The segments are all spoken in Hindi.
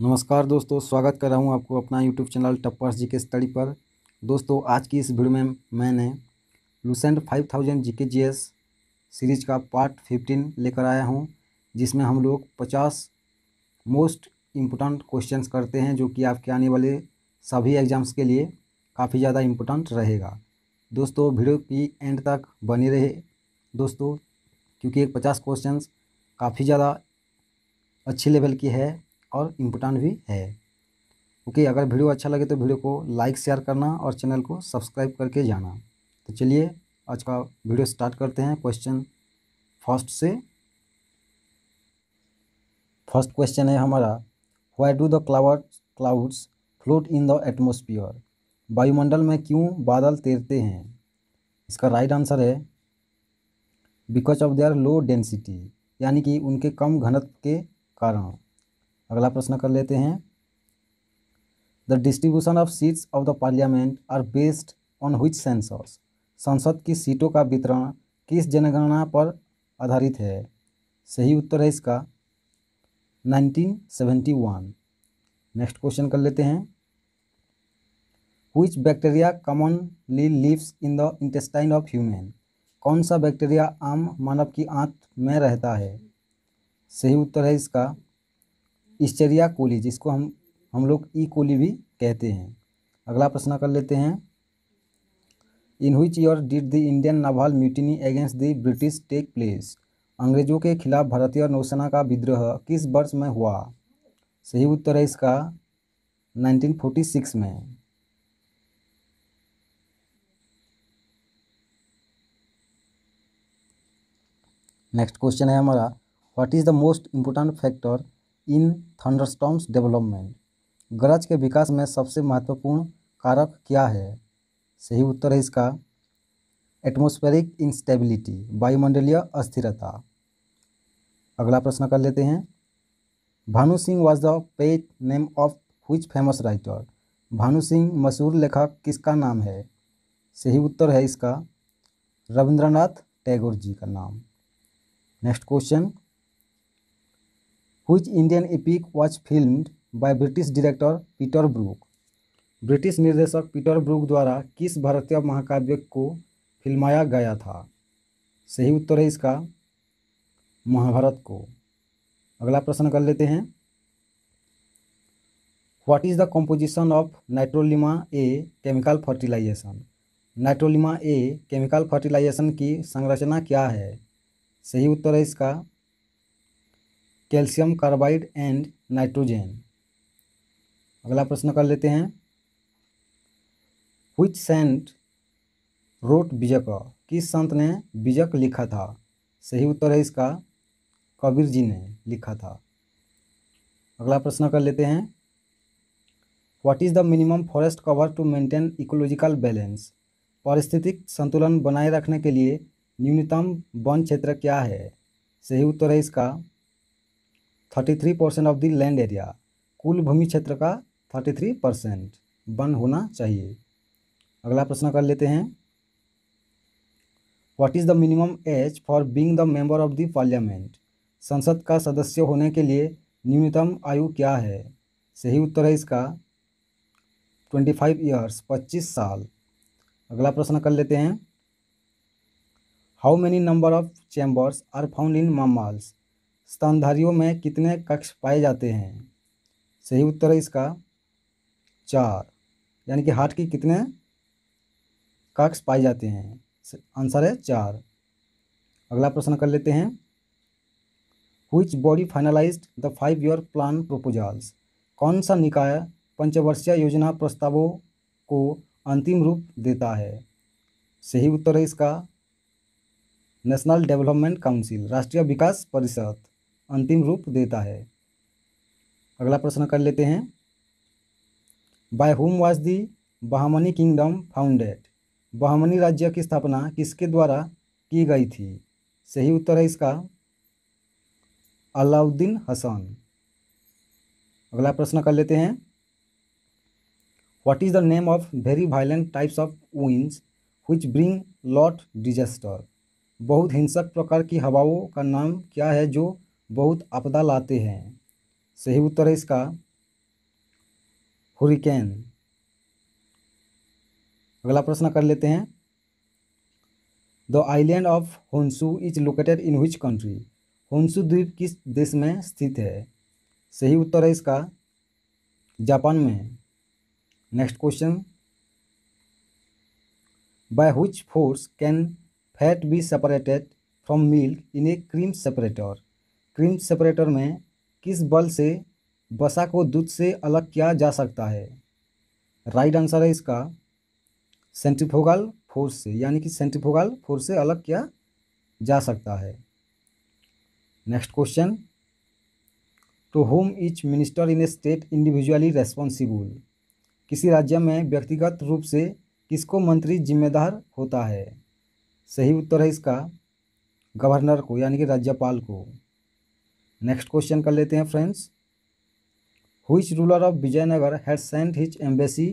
नमस्कार दोस्तों, स्वागत कर रहा हूँ आपको अपना यूट्यूब चैनल टप्पर्स जी के स्टडी पर। दोस्तों, आज की इस वीडियो में मैंने Lucent five thousand G K G S series का पार्ट फिफ्टीन लेकर आया हूँ, जिसमें हम लोग पचास मोस्ट इम्पोर्टेंट क्वेश्चन करते हैं, जो कि आपके आने वाले सभी एग्ज़ाम्स के लिए काफ़ी ज़्यादा इम्पोर्टेंट रहेगा। दोस्तों, वीडियो की एंड तक बने रहे। दोस्तों, क्योंकि एक पचास क्वेश्चन काफ़ी ज़्यादा अच्छे लेवल की है और इम्पोर्टेंट भी है। ओके अगर वीडियो अच्छा लगे तो वीडियो को लाइक शेयर करना और चैनल को सब्सक्राइब करके जाना। तो चलिए, आज का वीडियो स्टार्ट करते हैं क्वेश्चन फ़र्स्ट से। फ़र्स्ट क्वेश्चन है हमारा why do the cloud clouds float in the atmosphere वायुमंडल में क्यों बादल तैरते हैं? इसका राइट right आंसर है because of their low density यानी कि उनके कम घनत्व के कारण। अगला प्रश्न कर लेते हैं। The distribution of seats of the parliament are based on which census संसद की सीटों का वितरण किस जनगणना पर आधारित है? सही उत्तर है इसका 1971 नेक्स्ट क्वेश्चन कर लेते हैं। Which bacteria commonly lives in the intestine of human कौन सा बैक्टीरिया आम मानव की आंत में रहता है? सही उत्तर है इसका इस्चरिया कोली जिसको हम हम लोग ई कोली भी कहते हैं। अगला प्रश्न कर लेते हैं। In which year did the Indian naval mutiny against the British take place अंग्रेज़ों के खिलाफ भारतीय नौसेना का विद्रोह किस वर्ष में हुआ? सही उत्तर है इसका 1946 में। नेक्स्ट क्वेश्चन है हमारा। What is the most important factor in thunderstorms development गरज के विकास में सबसे महत्वपूर्ण कारक क्या है? सही उत्तर है इसका एटमोस्फेरिक इंस्टेबिलिटी वायुमंडलीय अस्थिरता। अगला प्रश्न कर लेते हैं। Bhanu Singh was the pet name of which famous writer Bhanu Singh मशहूर लेखक किसका नाम है? सही उत्तर है इसका रविंद्रनाथ टैगोर जी का नाम। Next question. Which Indian epic was film by British director Peter Brook British निर्देशक पीटर ब्रूक द्वारा किस भारतीय महाकाव्य को फिल्माया गया था? सही उत्तर है इसका महाभारत को। अगला प्रश्न कर लेते हैं। What is the composition of nitrolim a chemical fertilisation nitrolim a chemical fertilisation की संरचना क्या है? सही उत्तर है इसका कैल्शियम कार्बाइड एंड नाइट्रोजन। अगला प्रश्न कर लेते हैं। विच सेंट रोट बीजक किस संत ने बीजक लिखा था? सही उत्तर है इसका कबीर जी ने लिखा था। अगला प्रश्न कर लेते हैं। What is the minimum forest cover to maintain ecological balance पारिस्थितिक संतुलन बनाए रखने के लिए न्यूनतम वन क्षेत्र क्या है? सही उत्तर है इसका thirty three percent of the land area कुल भूमि क्षेत्र का थर्टी थ्री परसेंट वन होना चाहिए। अगला प्रश्न कर लेते हैं। What is the minimum age for being the member of the parliament संसद का सदस्य होने के लिए न्यूनतम आयु क्या है? सही उत्तर है इसका ट्वेंटी फाइव ईयर्स पच्चीस साल। अगला प्रश्न कर लेते हैं। How many number of chambers are found in mammals स्तनधारियों में कितने कक्ष पाए जाते हैं? सही उत्तर है इसका चार। यानी कि हार्ट की कितने कक्ष पाए जाते हैं? आंसर है चार। अगला प्रश्न कर लेते हैं। Which body finalised the five year plan proposals कौन सा निकाय पंचवर्षीय योजना प्रस्तावों को अंतिम रूप देता है? सही उत्तर है इसका नेशनल डेवलपमेंट काउंसिल राष्ट्रीय विकास परिषद। अंतिम रूप देता है। अगला प्रश्न कर लेते हैं। By whom was the Bahmani kingdom founded Bahmani राज्य की स्थापना किसके द्वारा की गई थी? सही उत्तर है इसका अलाउद्दीन हसन। अगला प्रश्न कर लेते हैं। What is the name of very violent types of winds which bring lot disaster बहुत हिंसक प्रकार की हवाओं का नाम क्या है जो बहुत आपदा लाते हैं। सही उत्तर है इसका हुरिकेन अगला प्रश्न कर लेते हैं। The island of Honshu is located in which country Honshu द्वीप किस देश में स्थित है? सही उत्तर है इसका जापान में। Next question by which force can fat be separated from milk in a cream separator cream separator में किस बल से बसा को दूध से अलग किया जा सकता है? राइट आंसर है इसका सेंट्रीफोगल फोर्स से, यानी कि सेंट्रीफोगल फोर्स से अलग किया जा सकता है। Next question. To whom each minister in a state individually responsible? किसी राज्य में व्यक्तिगत रूप से किसको मंत्री जिम्मेदार होता है? सही उत्तर है इसका गवर्नर को, यानी कि राज्यपाल को। नेक्स्ट क्वेश्चन कर लेते हैं friends which ruler of Vijayanagar has sent his embassy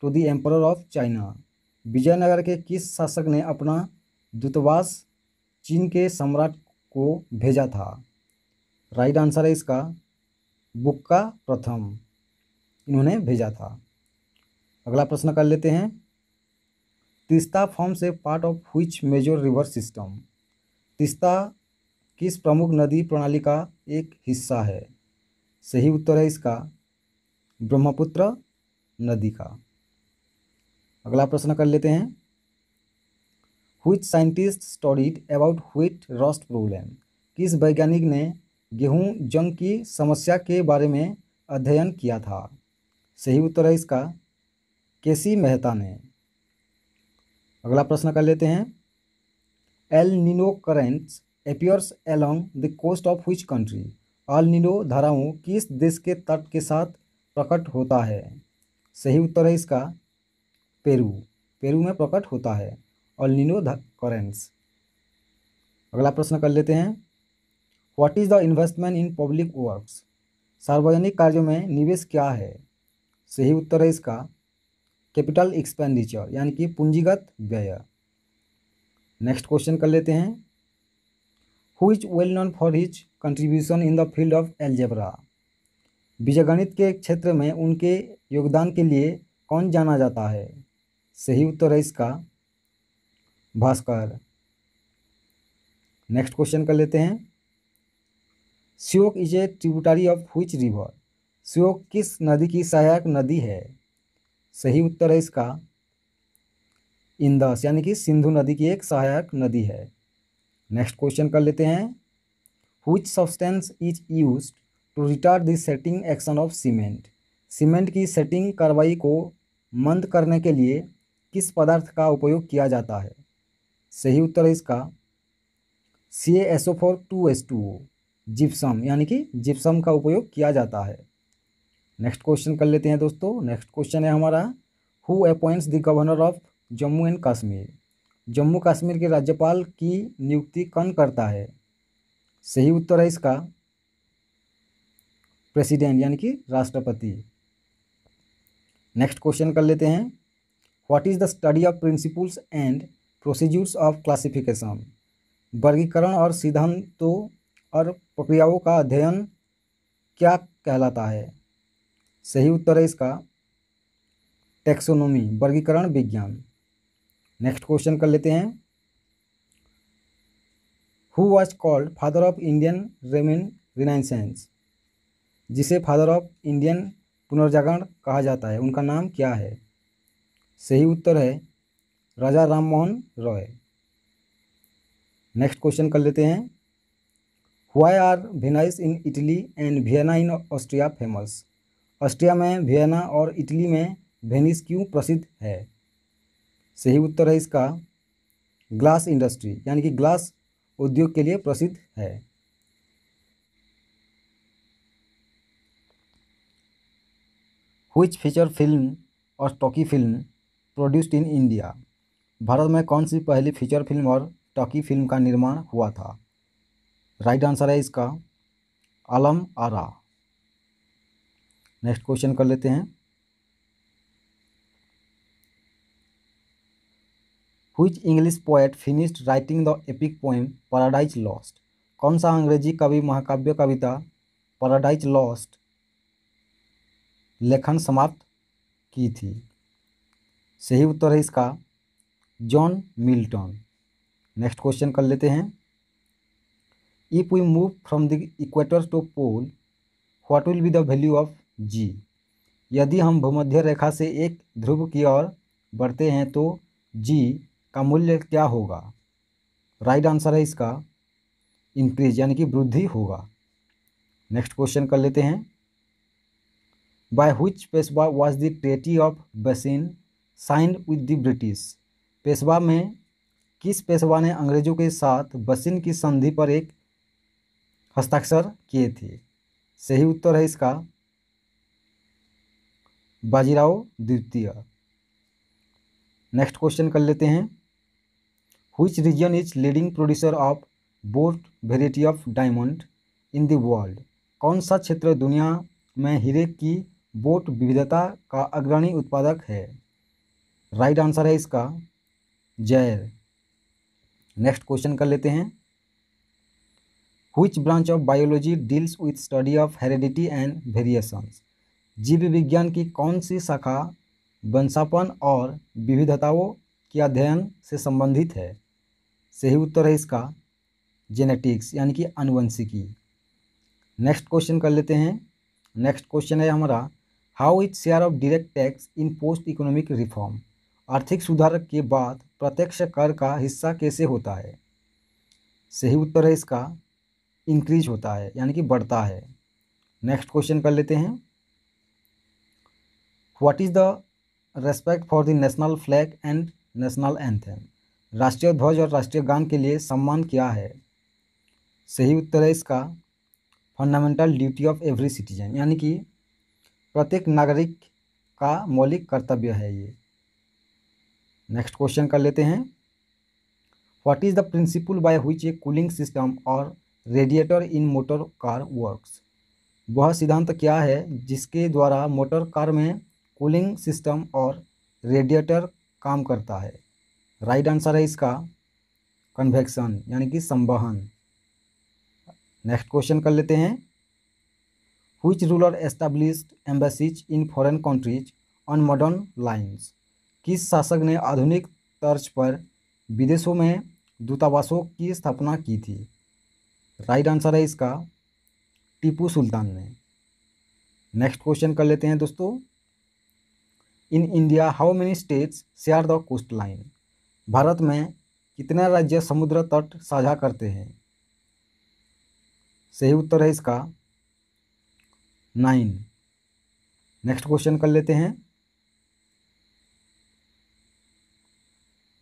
to the emperor of China Vijayanagar के किस शासक ने अपना दूतावास चीन के सम्राट को भेजा था? राइट आंसर है इसका, बुक्का प्रथम इन्होंने भेजा था। अगला प्रश्न कर लेते हैं। Teesta forms a part of which major river system Teesta किस प्रमुख नदी प्रणाली का एक हिस्सा है? सही उत्तर है इसका ब्रह्मपुत्र नदी का। अगला प्रश्न कर लेते हैं। Which scientist studied about wheat rust problem किस वैज्ञानिक ने गेहूँ जंग की समस्या के बारे में अध्ययन किया था? सही उत्तर है इसका केसी मेहता ने। अगला प्रश्न कर लेते हैं। El Nino currents appears along the coast of which country El Nino धाराओं किस देश के तट के साथ प्रकट होता है? सही उत्तर है इसका पेरू। पेरू में प्रकट होता है। और निनो करेंट्स अगला प्रश्न कर लेते हैं। What is the investment in public works सार्वजनिक कार्यों में निवेश क्या है? सही उत्तर है इसका कैपिटल एक्सपेंडिचर यानी कि पूंजीगत व्यय। नेक्स्ट क्वेश्चन कर लेते हैं। Who is well known for his contribution in the field of algebra बीजगणित के क्षेत्र में उनके योगदान के लिए कौन जाना जाता है? सही उत्तर है इसका भास्कर। नेक्स्ट क्वेश्चन कर लेते हैं। Shyok is a tributary of which river? Shyok किस नदी की सहायक नदी है? सही उत्तर है इसका इंदस, यानी कि सिंधु नदी की एक सहायक नदी है। नेक्स्ट क्वेश्चन कर लेते हैं। Which substance is used to retard the setting action of cement cement की सेटिंग कार्रवाई को मंद करने के लिए किस पदार्थ का उपयोग किया जाता है? सही उत्तर है इसका C S O four two S two O gypsum यानी कि जिप्सम का उपयोग किया जाता है। नेक्स्ट क्वेश्चन कर लेते हैं दोस्तों। नेक्स्ट क्वेश्चन है हमारा। Who appoints the governor of Jammu and Kashmir Jammu Kashmir के राज्यपाल की नियुक्ति कौन करता है? सही उत्तर है इसका प्रेसिडेंट, यानी कि राष्ट्रपति। नेक्स्ट क्वेश्चन कर लेते हैं। What is the study of principles and procedures of classification वर्गीकरण और सिद्धांतों और प्रक्रियाओं का अध्ययन क्या कहलाता है? सही उत्तर है इसका टेक्सोनोमी, वर्गीकरण, विज्ञान। नेक्स्ट क्वेश्चन कर लेते हैं। Who was called father of Indian रेमिन renaissance जिसे फादर ऑफ़ इंडियन पुनर्जागरण कहा जाता है। उनका नाम क्या है? सही उत्तर है, राजा राम मोहन रॉय। नेक्स्ट क्वेश्चन कर लेते हैं। Why are Venice in Italy and Vienna in Austria famous Austria में, वियना और इटली में वेनिस क्यों प्रसिद्ध है? सही उत्तर है इसका ग्लास इंडस्ट्री, यानी कि ग्लास उद्योग के लिए प्रसिद्ध है। हुच फीचर फ़िल्म और talkie film produced in India Bharat में कौन सी पहली फीचर फ़िल्म और टॉकी फ़िल्म का निर्माण हुआ था? राइट आंसर है इसका आलम आरा नेक्स्ट क्वेश्चन कर लेते हैं। Which English poet finished writing the epic poem paradise lost कौन सा अंग्रेज़ी कवि, महाकाव्य कविता पैराडाइज लॉस्ट लेखन समाप्त की थी। सही उत्तर है इसका जॉन मिल्टन नेक्स्ट क्वेश्चन कर लेते हैं। If we move from the equator to pole what will be the value of g यदि हम भूमध्य रेखा से एक ध्रुव की ओर बढ़ते हैं तो जी का मूल्य क्या होगा? राइट आंसर है इसका इंक्रीज यानी कि वृद्धि होगा। नेक्स्ट क्वेश्चन कर लेते हैं। By which Peshwa was the treaty of Bassein signed with the British Peshwa में किस पेशवा ने अंग्रेज़ों के साथ बसिन की संधि पर एक हस्ताक्षर किए थे? सही उत्तर है इसका, बाजीराव द्वितीय। नेक्स्ट क्वेश्चन कर लेते हैं। Which region is leading producer of bort variety of diamond in the world कौन सा क्षेत्र दुनिया में हीरे की बोट विविधता का अग्रणी उत्पादक है? राइट आंसर है इसका जैर नेक्स्ट क्वेश्चन कर लेते हैं। Which branch of biology deals with study of heredity and variations जीव विज्ञान की कौन सी शाखा वंशापन और विविधताओं के अध्ययन से संबंधित है? सही उत्तर है इसका जेनेटिक्स यानी कि अनुवंशिकी। नेक्स्ट क्वेश्चन कर लेते हैं। नेक्स्ट क्वेश्चन है हमारा how is share of direct tax in post economic reform आर्थिक सुधार के बाद प्रत्यक्ष कर का हिस्सा कैसे होता है? सही उत्तर है इसका इंक्रीज होता है, यानी कि बढ़ता है। नेक्स्ट क्वेश्चन कर लेते हैं। What is the respect for the national flag and national anthem राष्ट्रीय ध्वज और राष्ट्रीय गान के लिए सम्मान क्या है। सही उत्तर है इसका fundamental duty of every citizen यानी कि प्रत्येक नागरिक का मौलिक कर्तव्य है ये। नेक्स्ट क्वेश्चन कर लेते हैं। What is the principle by which a cooling system और radiator in motor car works वह सिद्धांत क्या है जिसके द्वारा मोटर कार में कूलिंग सिस्टम और रेडिएटर काम करता है? राइट आंसर है इसका कन्वेक्शन यानी कि संवहन। नेक्स्ट क्वेश्चन कर लेते हैं। Which ruler established embassies in foreign countries on modern lines किस शासक ने आधुनिक तर्ज पर विदेशों में दूतावासों की स्थापना की थी? राइट आंसर है इसका टीपू सुल्तान ने। नेक्स्ट क्वेश्चन कर लेते हैं दोस्तों। In India how many states share the coastline Bharat में कितने राज्य समुद्र तट साझा करते हैं? सही उत्तर है इसका नाइन। नेक्स्ट क्वेश्चन कर लेते हैं।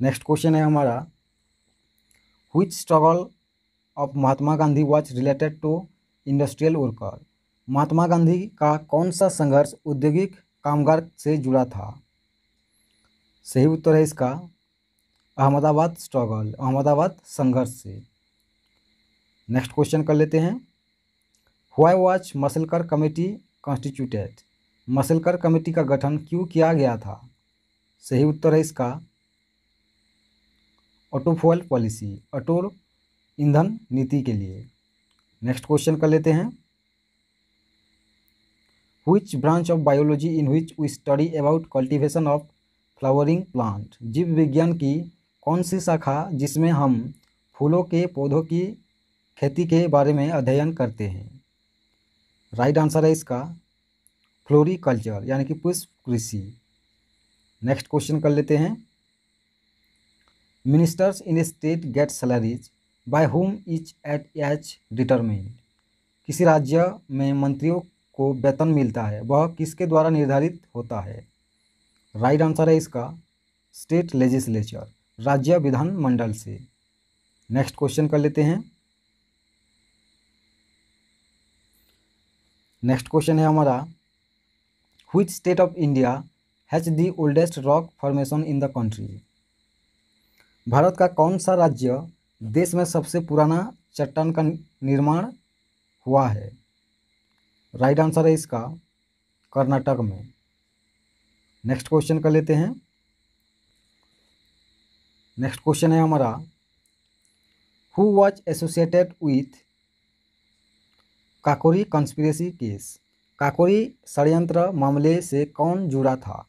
नेक्स्ट क्वेश्चन है हमारा which struggle of Mahatma Gandhi was related to industrial worker Mahatma Gandhi का कौन सा संघर्ष औद्योगिक कामगार से जुड़ा था? सही उत्तर है इसका अहमदाबाद स्ट्रगल, अहमदाबाद संघर्ष से। नेक्स्ट क्वेश्चन कर लेते हैं। Why was Masalkar committee constituted Masalkar committee का गठन क्यों किया गया था? सही उत्तर है इसका। ऑटोफोल पॉलिसी ऑटो ईंधन नीति के लिए। नेक्स्ट क्वेश्चन कर लेते हैं। Which branch of biology in which we study about cultivation of flowering plant जीव विज्ञान की कौन सी शाखा जिसमें हम फूलों के पौधों की खेती के बारे में अध्ययन करते हैं? राइट आंसर है इसका फ्लोरिकल्चर यानी कि पुष्प कृषि। नेक्स्ट क्वेश्चन कर लेते हैं। Ministers in state get salaries by whom each at H determine किसी राज्य में मंत्रियों को वेतन मिलता है, वह किसके द्वारा निर्धारित होता है? राइट आंसर है इसका स्टेट लेजिस्लेचर राज्य विधान मंडल से। नेक्स्ट क्वेश्चन कर लेते हैं। नेक्स्ट क्वेश्चन है हमारा। Which state of India has the oldest rock formation in the country Bharat का कौन सा राज्य देश में सबसे पुराना चट्टान का निर्माण हुआ है? राइट आंसर है इसका, कर्नाटक में। नेक्स्ट क्वेश्चन कर लेते हैं। नेक्स्ट क्वेश्चन है हमारा। Who was associated with Kakori conspiracy case Kakori षडयंत्र मामले से कौन जुड़ा था?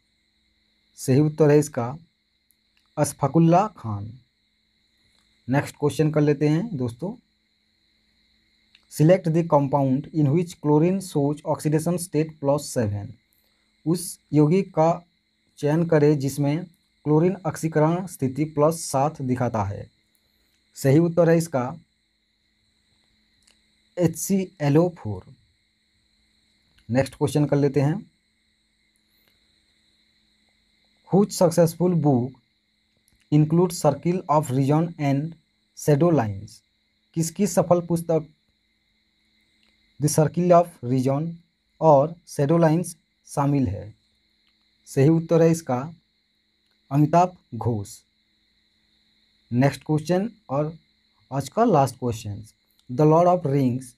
सही उत्तर है इसका अशफाकुल्ला खान। नेक्स्ट क्वेश्चन कर लेते हैं दोस्तों। Select the compound in which chlorine shows oxidation state plus seven उस यौगिक का चयन करें जिसमें क्लोरीन ऑक्सीकरण स्थिति प्लस सात दिखाता है। सही उत्तर है इसका H C L O four next question कर लेते हैं। Which successful book include circle of reason and shadow lines किसकी सफल पुस्तक? द सर्किल ऑफ़ रीजन और शेडो लाइन्स शामिल है। सही उत्तर है इसका अमिताभ घोष। नेक्स्ट क्वेश्चन और आज का last question the lord of rings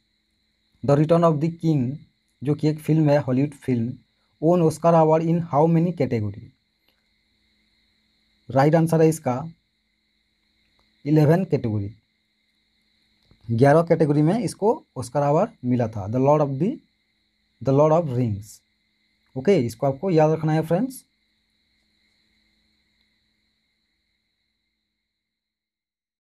the return of the king जो कि एक फ़िल्म है Hollywood film won Oscar award in how many category right answer है इसका इलेवन कैटेगरी ग्यारह कैटेगरी में इसको ऑस्कर अवार्ड मिला था। The lord of the lord of rings okay इसको आपको याद रखना है फ्रेंड्स